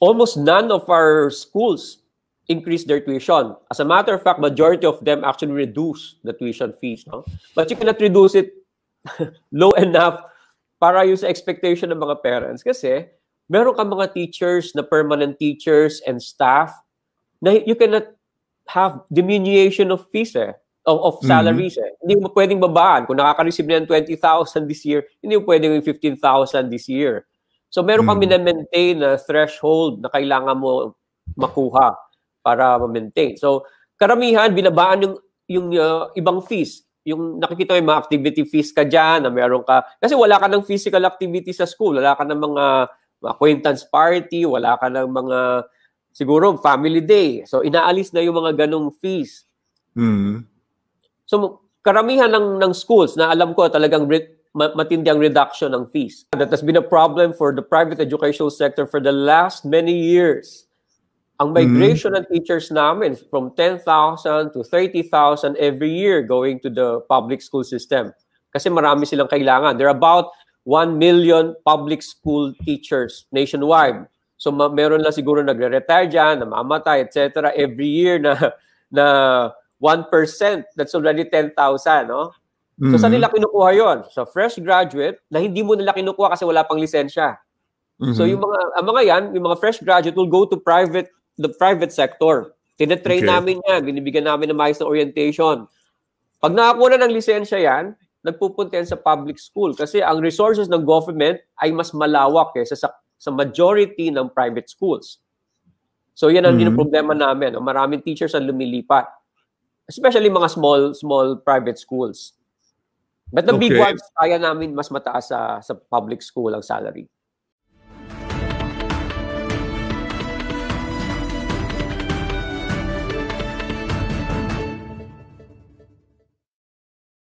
almost none of our schools increase their tuition. As a matter of fact, majority of them actually reduce the tuition fees. No? But you cannot reduce it low enough para yung sa expectation ng mga parents. Kasi meron ka mga teachers na permanent teachers and staff na you cannot have diminution of fees eh, of, of mm-hmm. salaries mm-hmm. eh. Hindi mo pwedeng babaan. Kung nakaka-receive na ng 20,000 this year, hindi mo pwedeng yung 15,000 this year. So meron kami na-maintain na threshold na kailangan mo makuha para ma-maintain. So, karamihan, binabaan yung, yung uh, ibang fees. Yung nakikita mo yung mga activity fees ka dyan, na meron ka, kasi wala ka ng physical activity sa school, wala ka ng mga, mga acquaintance party, wala ka ng mga, siguro, family day. So, inaalis na yung mga ganong fees. Mm. So, karamihan ng, ng schools na alam ko talagang re- matinding reduction ng fees. That has been a problem for the private educational sector for the last many years. Ang mm-hmm. migration mm-hmm. ng teachers namin from 10,000 to 30,000 every year going to the public school system. Kasi marami silang kailangan. There are about 1 million public school teachers nationwide. So ma- meron lang siguro nagre-retire dyan, namamatay, etc. every year na na 1%, that's already 10,000, no? Mm-hmm. So saan nila kinukuha yon? So fresh graduate na hindi mo nila kinukuha kasi wala pang lisensya. Mm-hmm. So yung mga ang mga yan, yung mga fresh graduate will go to private the private sector. Tinetrain okay. namin yan, binibigyan namin ng maayos na orientation. Pag nakakuha na ng lisensya yan, nagpupunta yan sa public school kasi ang resources ng government ay mas malawak kaysa sa, sa majority ng private schools. So yan ang mm-hmm. problema namin. Maraming teachers ang lumilipat. Especially mga small small private schools. But the okay. big ones, kaya namin mas mataas sa, sa public school ang salary.